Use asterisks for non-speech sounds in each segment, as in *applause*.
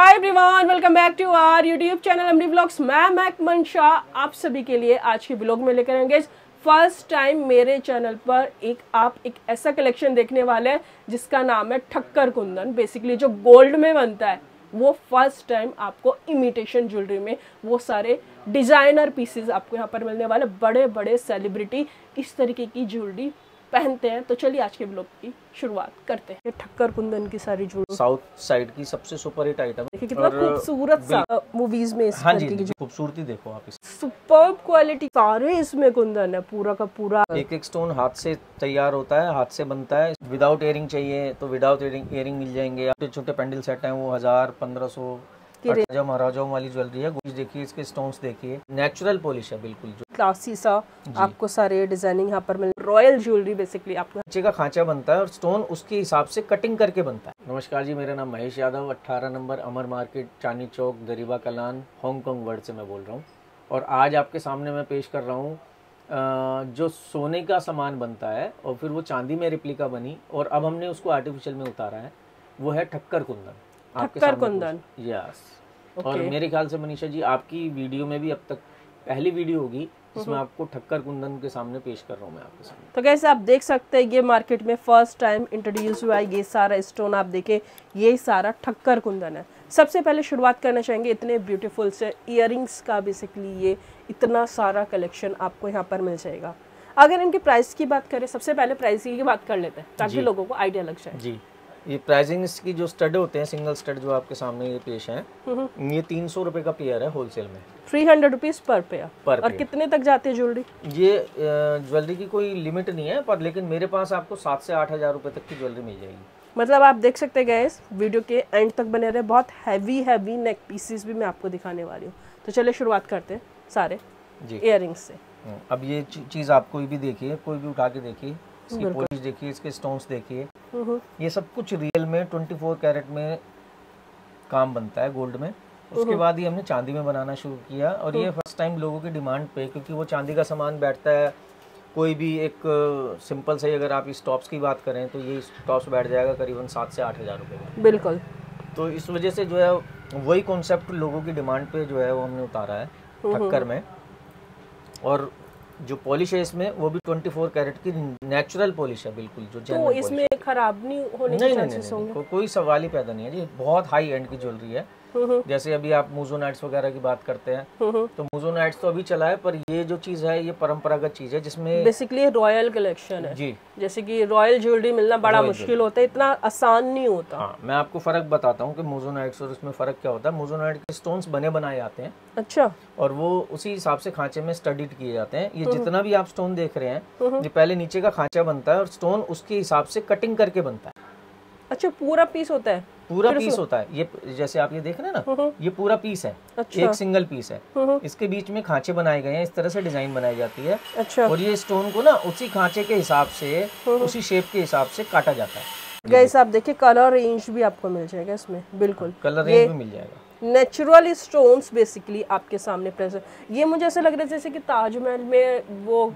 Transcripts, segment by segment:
Hi everyone welcome back to our YouTube channel MD blogs मैं मैक मनशा आप सभी के लिए आज के ब्लॉग में लेकर आएँगे फ़र्स्ट टाइम मेरे चैनल पर एक, आप एक ऐसा कलेक्शन देखने वाले हैं, जिसका नाम है ठक्कर कुंदन। बेसिकली जो गोल्ड में बनता है, वो फ़र्स्ट टाइम आपको इमिटेशन ज्वेलरी में वो सारे डिज़ाइनर पीसेस आपको यहाँ पर मिलने वाले बड़े बड़े सेलिब्रिटी इस तरीके की ज्वेलरी पहनते हैं तो चलिए आज के ब्लॉग की शुरुआत करते हैं। ठक्कर कुंदन की सारी ज्वेलरी साउथ साइड की सबसे सुपर हिट आइटम देखिए कितना खूबसूरत सा मूवीज़ में इस हाँ जी खूबसूरती देखो आप इस सुपर क्वालिटी सारे इसमें कुंदन है पूरा का पूरा। एक एक स्टोन हाथ से तैयार होता है हाथ से बनता है। विदाउट एयरिंग चाहिए तो विदाउट एयरिंग एयरिंग मिल जाएँगे। छोटे छोटे पेंडल सेट हैं वो हज़ार पंद्रह सौ राजा महाराजाओं वाली ज्वेलरी है कुछ देखिए इसके स्टोन्स देखिए। नेचुरल पॉलिश है बिल्कुल जो क्लासी सा आपको सारे डिज़ाइनिंग यहाँ पर मिल रॉयल ज्वेलरी बेसिकली आपको नीचे का खांचा बनता है और स्टोन उसके हिसाब से कटिंग करके बनता है। नमस्कार जी मेरा नाम Mahesh Yadav 18 number Amar market Chandni Chowk Dariba Kalan Hong Kong world से मैं बोल रहा हूँ। और आज आपके सामने मैं पेश कर रहा हूँ जो सोने का सामान बनता है और फिर वो चांदी में रिप्लिका बनी और अब हमने उसको आर्टिफिशियल में उतारा है वो है ठक्कर कुंदन। ठक्कर कुंदन। यस और मेरे ख्याल से मनीषा जी आपकी वीडियो में भी अब तक पहली वीडियो होगी जिसमें आपको ठक्कर कुंदन के सामने पेश कर रहा हूँ मैं आपके सामने। तो कैसे आप देख सकते हैं ये मार्केट में फ़र्स्ट टाइम इंट्रोड्यूस हुआ है ये सारा स्टोन आप देखें ये सारा ठक्कर कुंदन है। सबसे पहले शुरुआत करना चाहेंगे इतने ब्यूटीफुल से इयरिंग्स का बेसिकली ये इतना सारा कलेक्शन आपको यहाँ पर मिल जाएगा। अगर इनके प्राइस की बात करें सबसे पहले प्राइस की बात कर लेते हैं ताकि लोगों को आइडिया लग जाए। जी। ये प्राइसिंग इसकी जो स्टड होते हैं सिंगल स्टड जो आपके सामने ये पेश हैं ये तीन सौ रुपये का पेयर है होलसेल में। थ्री हंड्रेड रुपीज़ पर पेयर पर और कितने तक जाती है ज्वेलरी ये ज्वेलरी की कोई लिमिट नहीं है पर लेकिन मेरे पास आपको सात से आठ हज़ार रुपये तक की ज्वेलरी मिल जाएगी। मतलब आप देख सकते हैं गैस वीडियो के एंड तक बने रहे बहुत हैवी हैवी नेक पीसेस भी मैं आपको दिखाने वाली हूँ। तो चलिए शुरुआत करते हैं सारे जी। इयरिंग्स से। हम्म, अब ये चीज़ आप कोई भी देखिए कोई भी उठा के देखिए इसकी पॉलिश देखिए इसके स्टोन्स देखिए हम्म, ये सब कुछ रियल में 24 कैरेट में काम बनता है गोल्ड में। उसके बाद ही हमने चांदी में बनाना शुरू किया और ये फ़र्स्ट टाइम लोगों की डिमांड पे क्योंकि वो चांदी का सामान बैठता है कोई भी एक सिंपल से अगर आप इस टॉप्स की बात करें तो ये टॉप्स बैठ जाएगा करीबन सात से आठ हज़ार रुपये का बिल्कुल। तो इस वजह से जो है वही कॉन्सेप्ट लोगों की डिमांड पे जो है वो हमने उतारा है ठक्कर में। और जो पॉलिश है इसमें वो भी 24 कैरेट की नेचुरल पॉलिश है बिल्कुल जो तो इसमें खराब नहीं होने के नहीं नहीं नहीं, चांसेस नहीं, होंगे। कोई सवाल ही पैदा नहीं है जी। बहुत हाई एंड की ज्वेलरी है। जैसे अभी आप मूजोनाइट्स वगैरह की बात करते हैं हम्म, तो मूजोनाइट्स तो अभी चला है पर ये जो चीज़ है ये परंपरागत चीज़ है जिसमें बेसिकली रॉयल कलेक्शन है। जी। जैसे कि रॉयल ज्वेलरी मिलना बड़ा मुश्किल होता है इतना आसान नहीं होता। हाँ मैं आपको फ़र्क बताता हूँ कि मूजोनाइट्स और इसमें फ़र्क क्या होता है। मूजोनाइट के स्टोन्स बने बनाए जाते हैं अच्छा। और वो उसी हिसाब से खांचे में स्टडीड किए जाते हैं। ये जितना भी आप स्टोन देख रहे हैं ये पहले नीचे का खांचा बनता है और स्टोन उसके हिसाब से कटिंग करके बनता है। अच्छा पूरा पीस होता है। पूरा पीस होता है। ये जैसे आप ये देख रहे हैं ना ये पूरा पीस है। अच्छा। एक सिंगल पीस है। इसके बीच में खांचे बनाए गए हैं इस तरह से डिज़ाइन बनाई जाती है। अच्छा। और ये स्टोन को ना उसी खांचे के हिसाब से उसी शेप के हिसाब से काटा जाता है। गैस आप देखिए कलर रेंज भी आपको मिल जाएगा इसमें बिल्कुल। कलर रेंज भी मिल जाएगा। नेचुरल स्टोन्स बेसिकली आपके सामने प्रेजेंट ये मुझे ऐसा लग रहा है जैसे कि ताजमहल में वो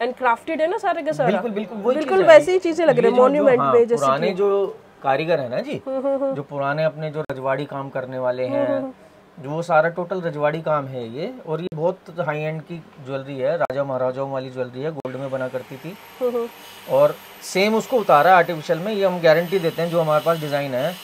एंड क्राफ्टेड है ना सारे का सारा। बिल्कुल बिल्कुल बिल्कुल वैसी ही चीज़ें लग रही है मॉन्यूमेंट हाँ, पे जैसे पुराने जो कारीगर है ना जी? जो पुराने अपने जो रजवाड़ी काम करने वाले हैं जो वो सारा टोटल रजवाड़ी काम है ये और ये बहुत हाई एंड की ज्वेलरी है राजा महाराजाओं वाली ज्वेलरी है गोल्ड में बना करती थी। हम्म, और सेम उसको उतारा आर्टिफिशियल में ये हम गारंटी देते हैं जो हमारे पास डिज़ाइन है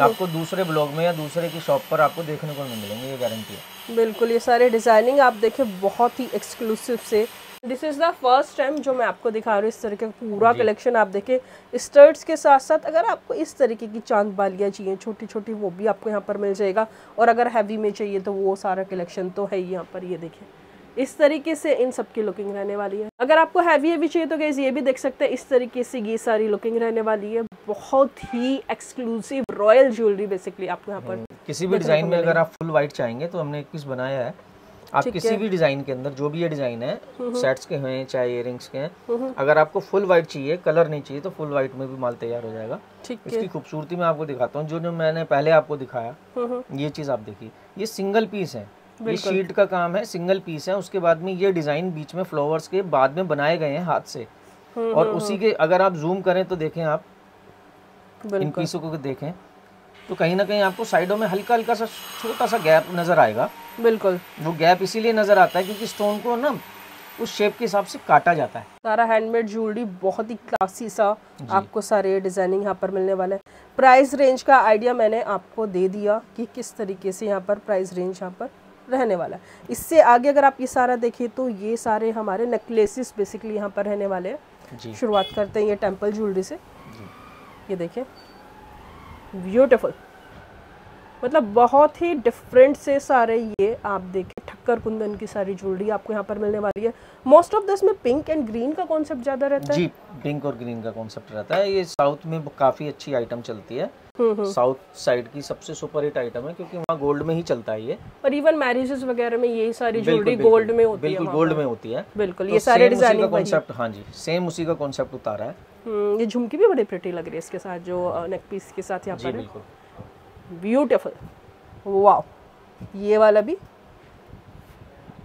आपको दूसरे ब्लॉग में या दूसरे की शॉप पर आपको देखने को मिलेंगे ये गारंटी है। बिल्कुल ये सारे डिज़ाइनिंग आप देखें बहुत ही एक्सक्लूसिव से this is the first time जो मैं आपको दिखा रही हूँ इस तरीके का पूरा कलेक्शन आप देखें। स्टर्ट्स के साथ साथ अगर आपको इस तरीके की चाँद बालियाँ चाहिए छोटी छोटी वो भी आपको यहाँ पर मिल जाएगा। और अगर हैवी में चाहिए तो वो सारा कलेक्शन तो है ही यहाँ पर ये यह देखें। इस तरीके से इन सब की लुकिंग रहने वाली है। अगर आपको हैवी हैवी चाहिए तो गैस ये भी देख सकते हैं इस तरीके से ये सारी लुकिंग रहने वाली है। बहुत ही एक्सक्लूसिव रॉयल ज्वेलरी बेसिकली आपको यहाँ पर किसी भी डिज़ाइन में अगर आप फुल वाइट चाहेंगे तो हमने एक पीस बनाया है। आप किसी भी डिज़ाइन के अंदर जो भी ये डिज़ाइन है सेट्स के हैं चाहे इयरिंग्स के हैं अगर आपको फुल वाइट चाहिए कलर नहीं चाहिए तो फुल वाइट में भी माल तैयार हो जाएगा। ठीक इसकी खूबसूरती मैं आपको दिखाता हूँ। जो जो मैंने पहले आपको दिखाया ये चीज़ आप देखिए। ये सिंगल पीस है। ये शीट का काम है सिंगल पीस है। उसके बाद में ये डिज़ाइन बीच में फ्लावर्स के बाद में बनाए गए हैं हाथ से। और उसी के अगर आप जूम करें तो देखें आप इन पीसों को देखें तो कहीं ना कहीं आपको साइडों में हल्का हल्का सा छोटा सा गैप नज़र आएगा। बिल्कुल। वो गैप इसीलिए नज़र आता है क्योंकि स्टोन को ना उस शेप के हिसाब से काटा जाता है। सारा हैंडमेड ज्वेलरी बहुत ही क्लासी सा आपको सारे डिज़ाइनिंग यहाँ पर मिलने वाले हैं। प्राइस रेंज का आइडिया मैंने आपको दे दिया कि किस तरीके से यहाँ पर प्राइस रेंज यहाँ पर रहने वाला है। इससे आगे अगर आप ये सारा देखें तो ये सारे हमारे नेकलेसेस बेसिकली यहाँ पर रहने वाले हैं। शुरुआत करते हैं ये टेंपल ज्वेलरी से। ये देखें ब्यूटीफुल। मतलब बहुत ही डिफरेंट से सारे ये आप देखें, ठक्कर कुंदन की सारी ज्वेलरी आपको यहाँ पर मिलने वाली है। मोस्ट ऑफ़ दिस में पिंक एंड ग्रीन का कॉन्सेप्ट ज़्यादा रहता है? जी पिंक और ग्रीन का कॉन्सेप्ट रहता है। ये साउथ में काफ़ी अच्छी आइटम चलती है। साउथ साइड की सबसे सुपर हिट आइटम है क्योंकि वहाँ गोल्ड में ही चलता है ये। और इवन मैरिजेस वगैरह में यही सारी ज्वेलरी गोल्ड में होती बिल्कुल है गोल्ड में होती है। बिल्कुल तो ये सारे डिज़ाइन का कॉन्सेप्ट हाँ जी सेम उसी का कॉन्सेप्ट उतारा है। ये झुमकी भी बड़ी प्रिटी लग रही है इसके साथ जो नेक पीस के साथ यहाँ पर बिल्कुल। ब्यूटीफुल वाह ये वाला भी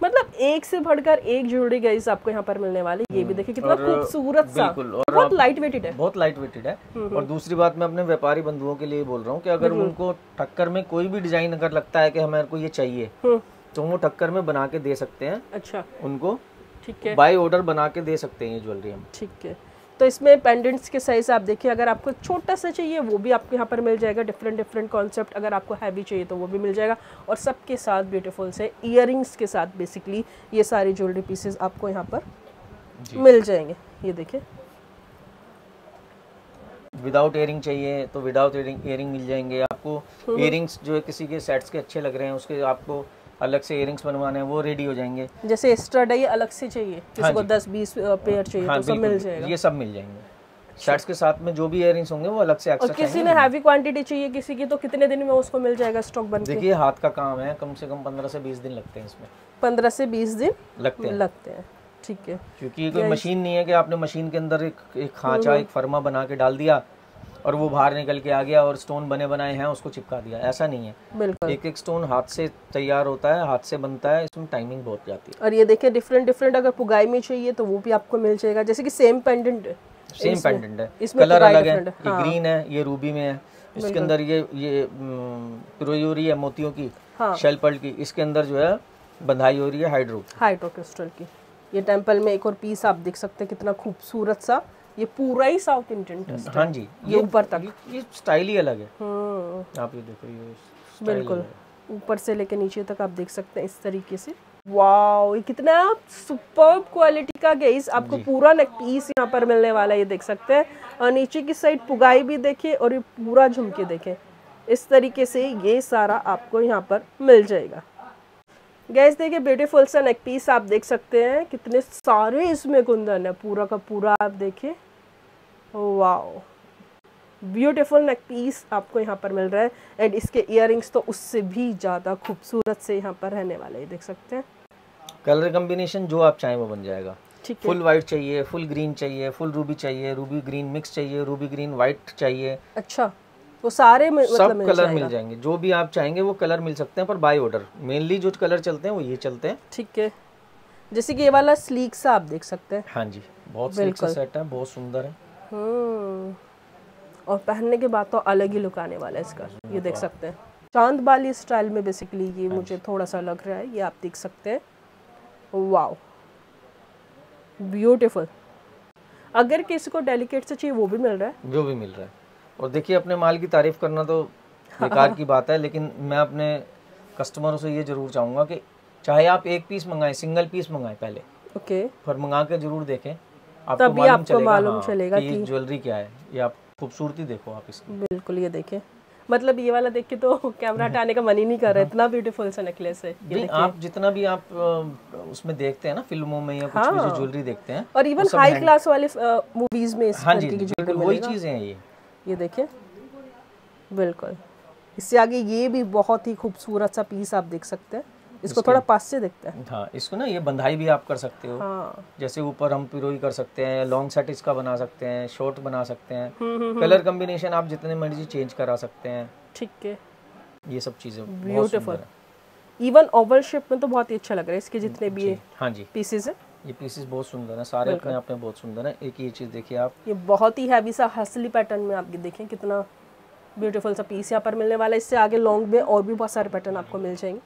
मतलब एक से बढ़कर एक ज्वेलरी गाइस आपको यहाँ पर मिलने वाली। ये भी देखिए कितना खूबसूरत सा। बहुत लाइट वेटेड है। बहुत लाइट वेटेड है और दूसरी बात मैं अपने व्यापारी बंधुओं के लिए बोल रहा हूँ कि अगर उनको टक्कर में कोई भी डिज़ाइन अगर लगता है कि हमारे को ये चाहिए हम्म, तो वो टक्कर में बना के दे सकते हैं। अच्छा। उनको ठीक है। बाई ऑर्डर बना के दे सकते हैं ये ज्वेलरी हम। ठीक है। तो इसमें पेंडेंट्स के साइज़ आप देखिए अगर आपको छोटा सा चाहिए वो भी आपको यहाँ पर मिल जाएगा। डिफरेंट डिफरेंट कॉन्सेप्ट अगर आपको हैवी चाहिए तो वो भी मिल जाएगा। और सबके साथ ब्यूटीफुल से इयर के साथ बेसिकली ये सारी ज्वेलरी पीसेस आपको यहाँ पर मिल जाएँगे। ये देखिए। विदाउट एयरिंग चाहिए तो विदाउट एयरिंग एयरिंग मिल जाएँगे। आपको हम्म। इयरिंग्स जो है किसी के सेट्स के अच्छे लग रहे हैं उसके आपको अलग से इयरिंग्स बनवाने हैं वो रेडी हो जाएँगे। जैसे एक्स्ट्रा डे अलग से चाहिए किसी हाँ को। दस बीस पेयर चाहिए हाँ तो सब मिल जाएगा। ये सब मिल जाएँगे। सेट्स के साथ में जो भी इयरिंग्स होंगे वो अलग से और किसी ने हैवी क्वांटिटी चाहिए किसी की तो कितने दिन में उसको मिल जाएगा स्टॉक बन देखिए हाथ का काम है कम से कम पंद्रह से बीस दिन लगते हैं इसमें। पंद्रह से बीस दिन लगते हैं। लगते हैं ठीक है। क्योंकि कोई मशीन नहीं है कि आपने मशीन के अंदर एक एक हम्म, खांचा एक फर्मा बना के डाल दिया और वो बाहर निकल के आ गया और स्टोन बने बनाए हैं उसको चिपका दिया। ऐसा नहीं है। बिल्कुल। एक एक स्टोन हाथ से तैयार होता है हाथ से बनता है इसमें टाइमिंग बहुत जाती है। और ये देखिए डिफरेंट डिफरेंट अगर पुगाई में चाहिए तो वो भी आपको मिल जाएगा। जैसे कि सेम पेंडेंट सेम पेंडेंट है। इसमें कलर अलग है। ये हाँ। ग्रीन है ये रूबी में है। इसके अंदर ये ये पिरोयूरी है मोतियों की हाँ। शेल पर्ल की। इसके अंदर जो है बंधाई हो रही है हाइड्रो हाइड्रो क्रिस्टल की। ये टेंपल में एक और पीस आप देख सकते हैं कितना खूबसूरत सा। ये पूरा ही साउथ इंडियन टेस्ट हाँ। जी ये ऊपर तक। ये स्टाइल ही अलग है। हम्म आप ये देखो ये बिल्कुल। ऊपर से लेके नीचे तक आप देख सकते हैं इस तरीके से। वाओ ये कितना सुपर क्वालिटी का गेस आपको पूरा नेक पीस यहाँ पर मिलने वाला है ये देख सकते हैं। और नीचे की साइड पुगाई भी देखिए और ये पूरा झुमके देखे। इस तरीके से ये सारा आपको यहाँ पर मिल जाएगा। गैस देखिए ब्यूटीफुल सा नेक पीस आप देख सकते हैं। कितने सारे इसमें कुंदन है पूरा का पूरा आप देखिए वाओ। ब्यूटीफुल नेक पीस आपको यहाँ पर मिल रहा है। एंड इसके इयर तो उससे भी ज़्यादा खूबसूरत से यहाँ पर रहने वाले हैं देख सकते हैं। कलर कॉम्बिनेशन जो आप चाहें वो बन जाएगा। ठीक है। फुल वाइट चाहिए फुल ग्रीन चाहिए फुल रूबी चाहिए रूबी ग्रीन मिक्स चाहिए रूबी ग्रीन वाइट चाहिए। अच्छा वो सारे में मतलब सब मिल कलर मिल जाएँगे। जो भी आप चाहेंगे वो कलर मिल सकते हैं पर बाय ऑर्डर मेनली जो कलर चलते हैं वो ये चलते हैं। ठीक है। जैसे कि ये वाला स्लीक सा आप देख सकते हैं। हाँ जी बहुत सिल्क सा सेट है बहुत सुंदर है। और पहनने के बाद तो अलग ही लुक आने वाला है इसका। ये देख सकते हैं। चाँद बाली स्टाइल में बेसिकली ये मुझे थोड़ा सा लग रहा है। ये आप देख सकते हैं। वाओ ब्यूटीफुल अगर किसी को डेलिकेट से चाहिए वो भी मिल रहा है। जो भी मिल रहा है। और देखिए अपने माल की तारीफ़ करना तो *laughs* बेकार की बात है लेकिन मैं अपने कस्टमरों से ये ज़रूर चाहूँगा कि चाहे आप एक पीस मंगाएँ सिंगल पीस मंगाएँ पहले। Okay okay. पर मंगा के ज़रूर देखें। आपको तभी आपको मालूम हाँ, चलेगा कि ज्वेलरी क्या है ये आप खूबसूरती देखो आप इसकी। बिल्कुल ये देखें मतलब ये वाला देख के तो *laughs* कैमरा हटाने का मन ही नहीं कर रहा इतना ब्यूटीफुल सा नेकलेस है ये आप जितना भी आप उसमें देखते हैं ना फ़िल्मों में या कुछ भी हाँ। जो ज्वेलरी देखते हैं और इवन हाई क्लास वाले मूवीज़ में इस हाँ जी बिल्कुल वही चीज़ें हैं ये। ये देखिए बिल्कुल। इससे आगे ये भी बहुत ही खूबसूरत सा पीस आप देख सकते हैं। इसको थोड़ा पास से देखते हैं। हाँ इसको ना ये बंधाई भी आप कर सकते हो। हाँ। जैसे ऊपर हम पिरोई कर सकते हैं लॉन्ग सेट इसका बना सकते हैं शॉर्ट बना सकते हैं। हम्म, कलर कॉम्बिनेशन आप जितने मर्ज़ी चेंज करा सकते हैं। ठीक है। ये सब चीज़ें ब्यूटीफुल इवन ओवल शेप में तो बहुत ही अच्छा लग रहा है इसके जितने भी ये हाँ जी। पीसेस है। ये पीसेस बहुत सुंदर है सारे अपने आप में बहुत सुंदर है। एक ये चीज़ देखिए आप। ये बहुत ही हैवी सा हसली पैटर्न में आप देखें कितना ब्यूटीफुल सा पीस यहाँ पर मिलने वाला है। इससे आगे लॉन्ग में और भी बहुत सारे पैटर्न आपको मिल जाएँगे।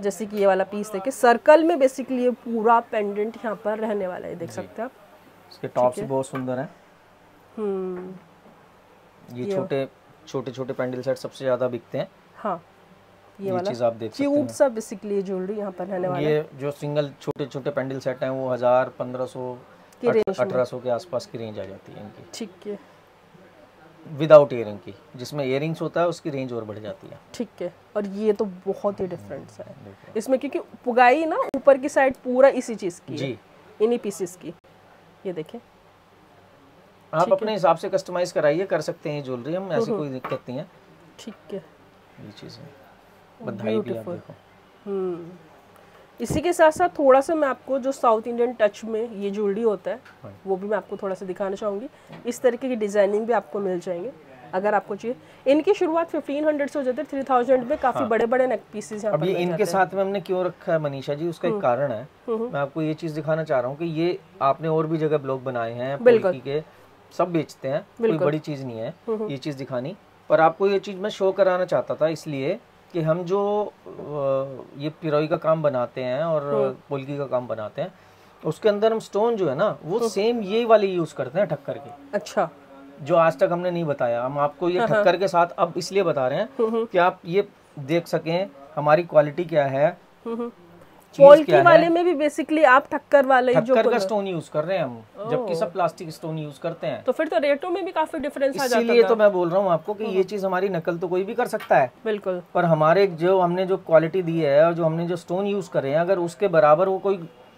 जैसे कि ये वाला पीस देखिए सर्कल में बेसिकली ये पूरा पेंडेंट यहाँ पर रहने वाला है देख सकते हैं आप। इसके टॉप्स बहुत सुंदर हैं। हम्म। ये छोटे छोटे छोटे पैंडल सेट सबसे ज़्यादा बिकते हैं। हाँ ये ये वाला। चीज़ आप देख सकते हैं। सा बेसिकली ज्वेलरी यहाँ पर रहने वाला है। ये जो सिंगल छोटे छोटे पैंडल सेट हैं वो हज़ार पंद्रह सौ। अठारह सौ के आसपास की रेंज आ जाती है इनकी। ठीक है। विदाउट इयरिंग की जिसमें इयरिंग्स होता है उसकी रेंज और बढ़ जाती है। ठीक है और ये तो बहुत ही डिफरेंस है। इसमें क्योंकि पुगाई ना ऊपर की साइड पूरा इसी चीज़ की जी। इन्हीं पीसेस की। ये देखें। आप अपने हिसाब से कस्टमाइज कराइए कर सकते हैं ज्वेलरी हम ऐसी कोई दिक्कत नहीं है। ठीक है। ये चीज़ें बधाई भी आप देखो। हम्म। इसी के साथ साथ थोड़ा सा मैं आपको जो साउथ इंडियन टच में ये ज्वेलरी होता है हाँ। वो भी मैं आपको थोड़ा सा दिखाना चाहूँगी। इस तरीके की डिज़ाइनिंग भी आपको मिल जाएँगे अगर आपको चाहिए। इनकी शुरुआत 1500 से हो जाती है 3000 में काफ़ी हाँ। बड़े बड़े नेक पीसेस यहाँ अब पर इनके साथ में हमने क्यों रखा है मनीषा जी? उसका हम्म। एक कारण है। मैं आपको ये चीज़ दिखाना चाह रहा हूँ कि ये आपने और भी जगह ब्लॉग बनाए हैं बिल्कुल। पोल्की के सब बेचते हैं कोई बड़ी चीज़ नहीं है ये चीज़ दिखानी। पर आपको ये चीज़ मैं शो कराना चाहता था इसलिए कि हम जो ये पिरोई का काम बनाते हैं और पोल्की का काम बनाते हैं उसके अंदर हम स्टोन जो है ना वो सेम ये वाले यूज़ करते हैं ठक्कर के। अच्छा। जो आज तक हमने नहीं बताया हम आपको हाँ, ये ठक्कर के साथ अब इसलिए बता रहे हैं कि आप ये देख सकें हमारी क्वालिटी क्या है। है? वाले में भी बेसिकली आप ठक्कर वाले जो ठक्कर का स्टोन यूज़ कर रहे हैं हम जबकि सब प्लास्टिक स्टोन यूज़ करते हैं। तो फिर तो रेटों में भी काफ़ी डिफरेंस आ जाता इसीलिए था। तो मैं बोल रहा हूँ आपको कि ये चीज़ हमारी नकल तो कोई भी कर सकता है। बिल्कुल। पर हमारे जो हमने जो क्वालिटी दी है और जो हमने जो स्टोन यूज़ करे हैं अगर उसके बराबर वो कोई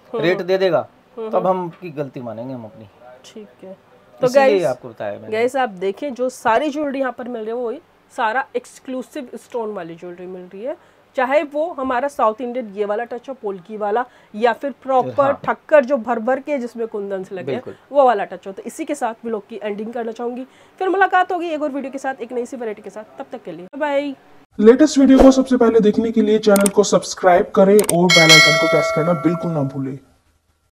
रेट दे देगा तब हम की गलती मानेंगे हम अपनी। ठीक है। तो गाइस आपको बताया गैस आप देखें जो सारी ज्वेलरी यहाँ पर मिल रही है वो सारा एक्सक्लूसिव स्टोन वाली ज्वेलरी मिल रही है। चाहे वो हमारा साउथ इंडियन ये वाला टच हो पोलकी वाला या फिर प्रॉपर ठक्कर हाँ। जो भर भर के जिसमें कुंदन से लगे वो वाला टच हो। तो इसी के साथ ब्लॉग की एंडिंग करना चाहूँगी। फिर मुलाकात होगी एक और वीडियो के साथ एक नई सी वेरायटी के साथ। तब तक के लिए बाय लेटेस्ट वीडियो को सबसे पहले देखने के लिए चैनल को सब्सक्राइब करें और बेल आइकन को प्रेस करना बिल्कुल ना भूलें।